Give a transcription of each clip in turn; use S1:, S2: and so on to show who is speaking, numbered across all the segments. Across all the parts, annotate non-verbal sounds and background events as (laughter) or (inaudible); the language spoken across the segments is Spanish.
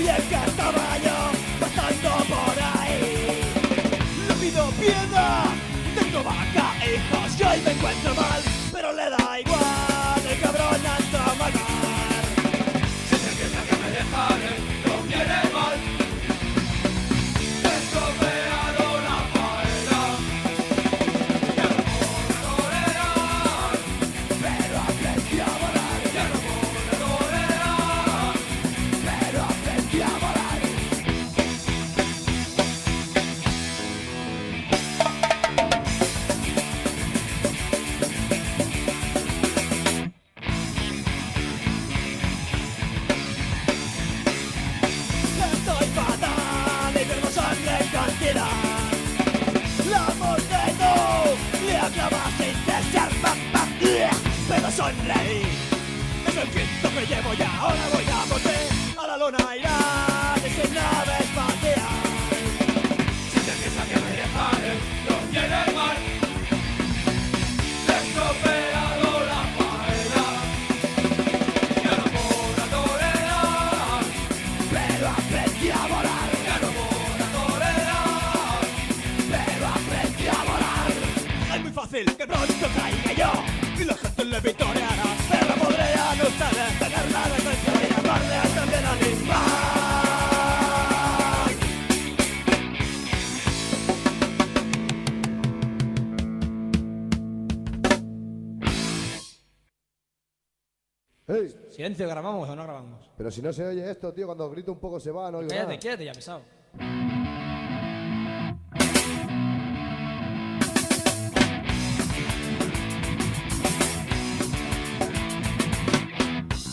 S1: bien que estaba pasando por ahí. No
S2: pido piedad, tengo vaca, hijos, y
S1: hoy me encuentro mal.
S3: tonight.
S4: Silencio, ¿grabamos o no grabamos?
S3: Pero si no se oye esto, tío, cuando grito un poco se va, no oigo
S4: Cállate,
S3: nada.
S4: quédate ya, pesado.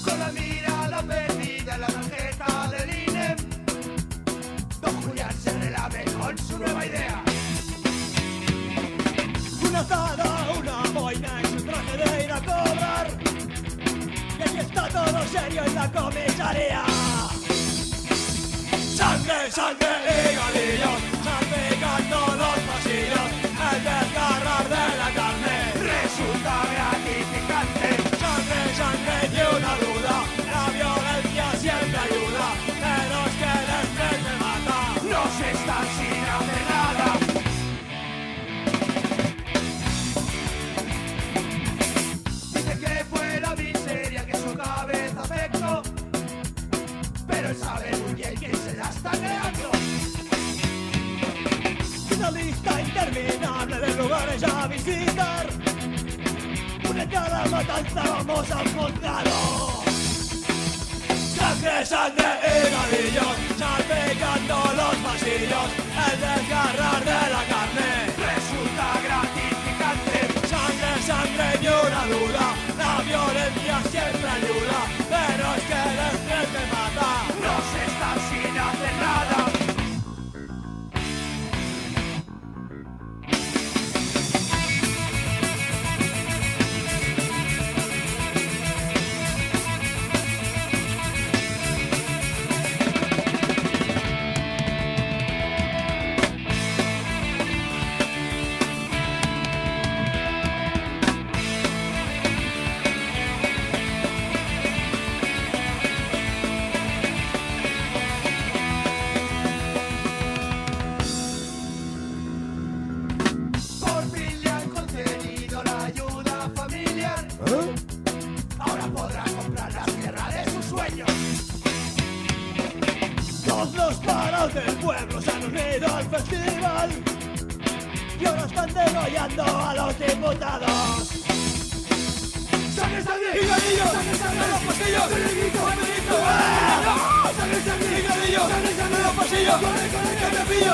S2: Con la mirada perdida en la tarjeta del INE, Don Julián se relave con su nueva idea. serio ez da komisarea Sangre, sangre, ego lio la violencia siempre anula. كذبية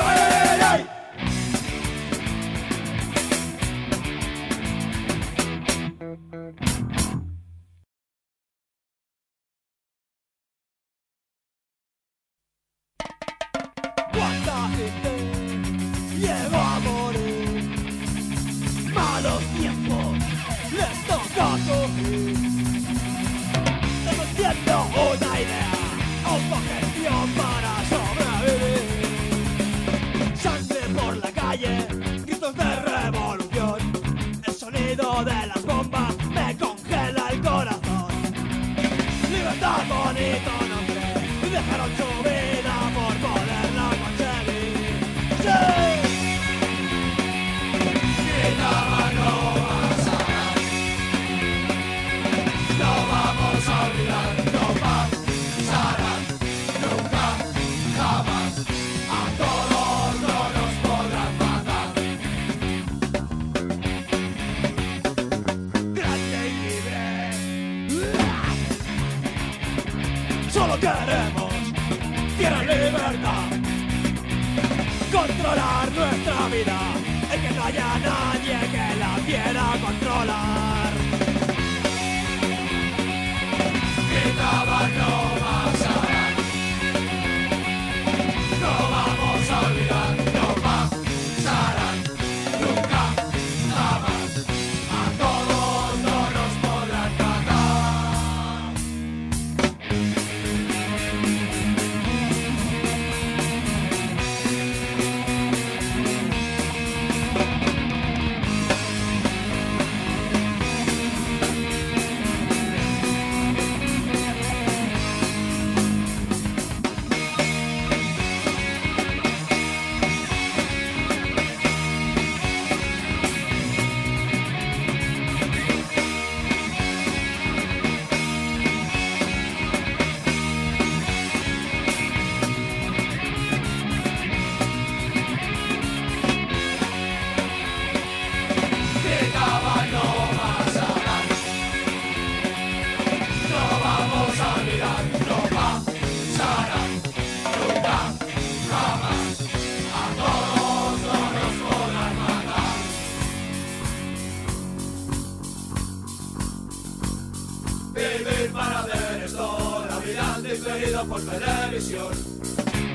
S2: serás diferido por televisión.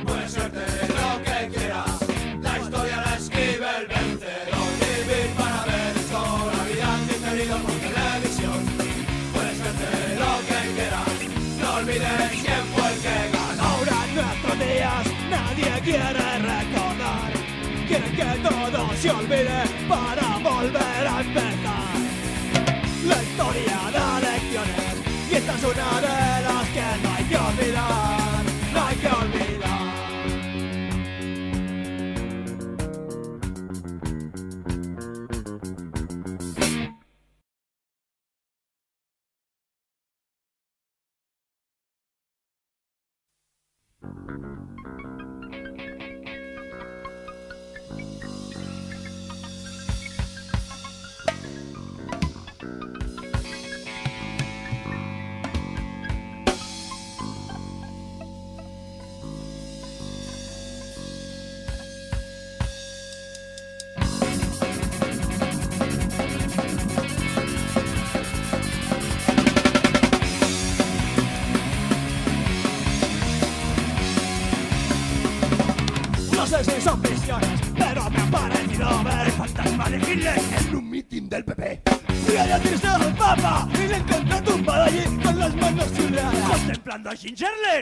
S2: Puedes serte lo que quieras, la historia la escribe el vencedor. Vivir para ver esto, vida diferido por televisión. Puedes serte lo que quieras, no olvides quién fue el que ganó.
S3: Ahora en nuestros días nadie quiere recordar. Quieren que todo se olvide para volver a empezar. La historia da lecciones y esta es una de
S2: Ginger Lake.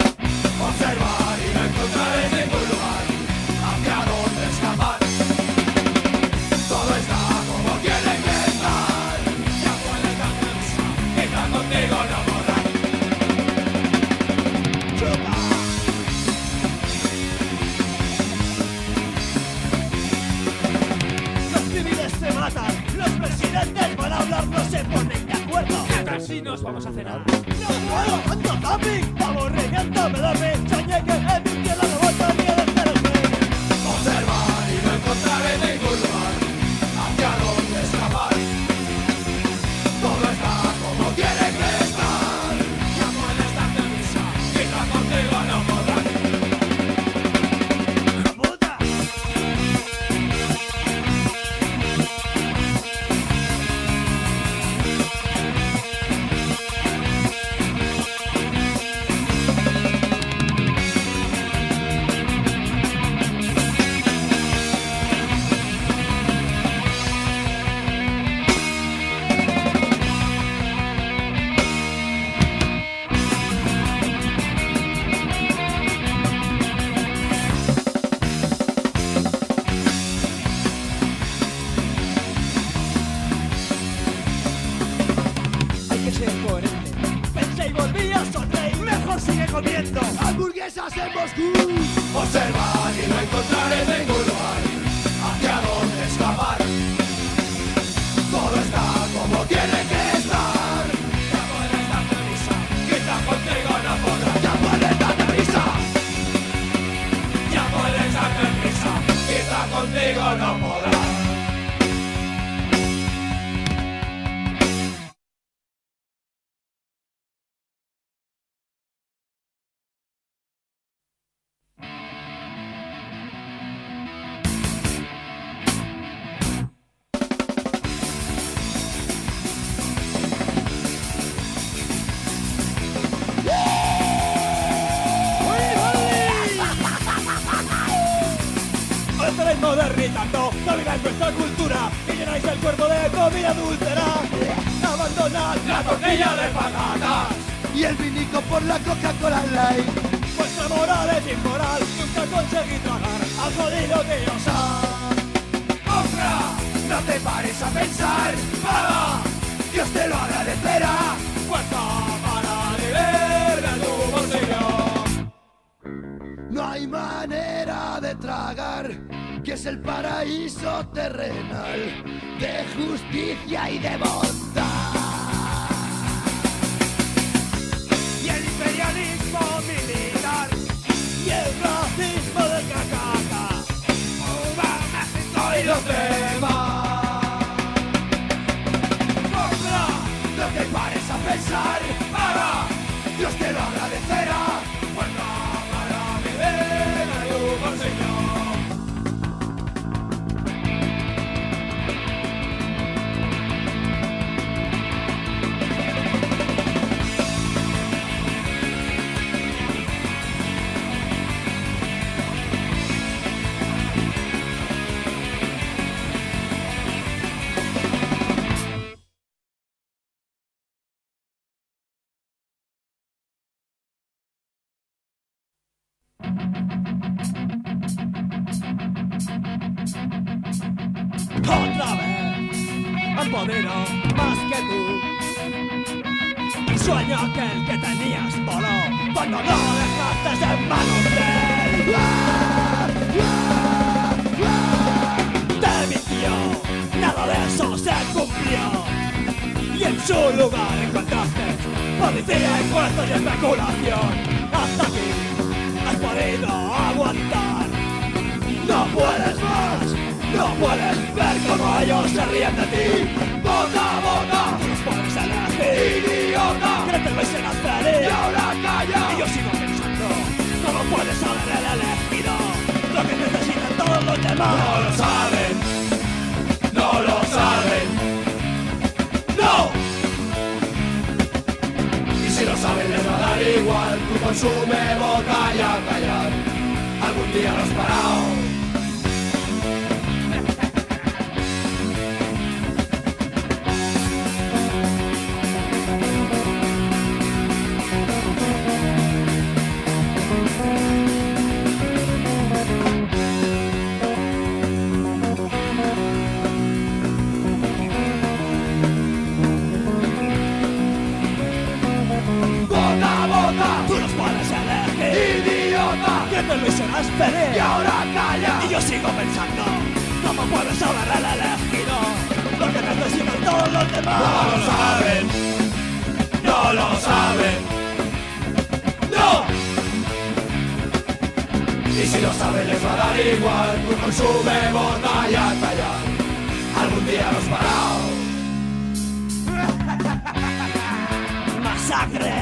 S2: Domináis nuestra cultura y llenáis el cuerpo de comida adúltera. Abandonad
S1: La tortilla de patatas
S3: Y el vinico por la Coca-Cola Light.
S2: vuestra moral es inmoral. Nunca conseguí tragar al jodido tío Sam.
S1: ¡Compra! No te pares a pensar ¡Paga! Dios te lo agradecerá
S2: Cuesta para de tu bolsillo.
S3: No hay manera de tragar, que es el paraíso terrenal de justicia y de bondad.
S2: Y el imperialismo militar y el racismo del cacaca. México y los Otra vez podido más que tú. El sueño aquel que tenías voló cuando lo dejaste en manos de él. Te mintió, nada de eso se cumplió. Y en su lugar encontraste policía, encuentro y especulación. Hasta aquí has podido aguantar. No puedes más, no puedes ver cómo ellos se ríen de ti. Bota, bota, tú los puedes elegir, idiota. Créetelo y serás feliz.
S1: Y ahora calla
S2: Y yo sigo pensando, ¿cómo puedes haber el elegido? Lo que necesitan todos los demás.
S1: No lo saben No lo saben ¡No! Y si lo saben les va a dar igual Tu consume, bota y a callar Algún día los parado si lo saben les va a dar igual. Tu consume, bota y a callar Algún día los parado (laughs)
S2: ¡Masacre!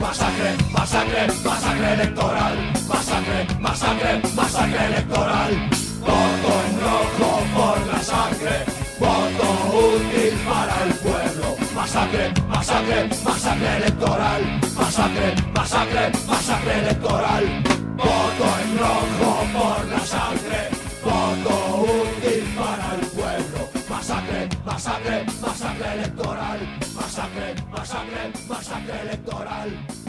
S1: Masacre, masacre, masacre electoral. Masacre, masacre, masacre electoral. Voto en rojo por la sangre. Voto útil para el pueblo. Masacre, masacre, masacre electoral Masacre, masacre, masacre electoral. Voto en rojo por la sangre Voto útil para el pueblo. Masacre, masacre, masacre electoral. Masacre, masacre, masacre electoral